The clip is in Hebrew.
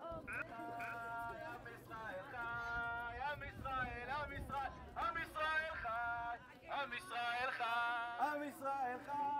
עם ישראל חי, עם ישראל, עם ישראל חי, עם ישראל חי, עם ישראל חי.